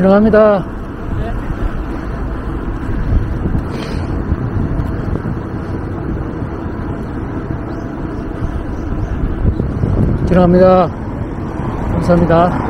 지나갑니다. 지나갑니다. 감사합니다.